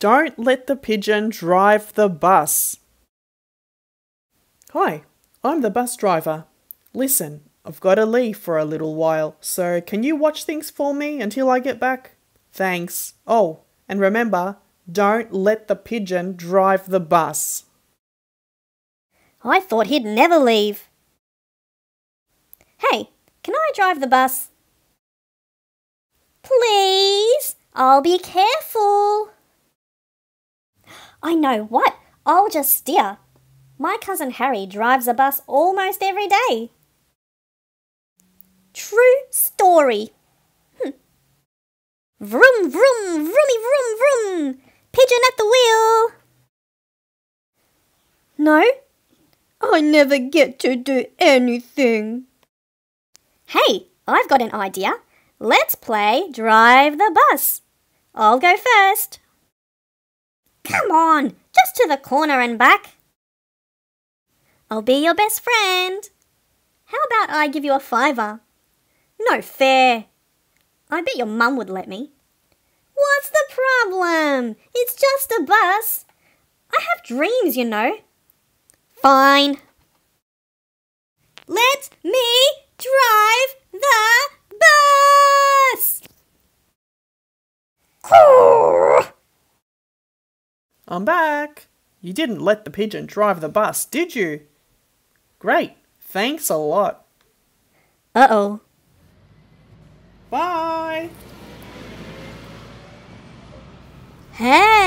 Don't let the pigeon drive the bus. Hi, I'm the bus driver. Listen, I've got to leave for a little while, so can you watch things for me until I get back? Thanks. Oh, and remember, don't let the pigeon drive the bus. I thought he'd never leave. Hey, can I drive the bus? Please, I'll be careful. I know what, I'll just steer. My cousin Harry drives a bus almost every day. True story. Hm. Vroom, vroom, vroomy, vroom, vroom. Pigeon at the wheel. No, I never get to do anything. Hey, I've got an idea. Let's play Drive the Bus. I'll go first. Come on, just to the corner and back. I'll be your best friend. How about I give you a fiver? No fair. I bet your mum would let me. What's the problem? It's just a bus. I have dreams, you know. Fine. Let me drive the bus! I'm back. You didn't let the pigeon drive the bus, did you? Great. Thanks a lot. Uh oh. Bye. Hey!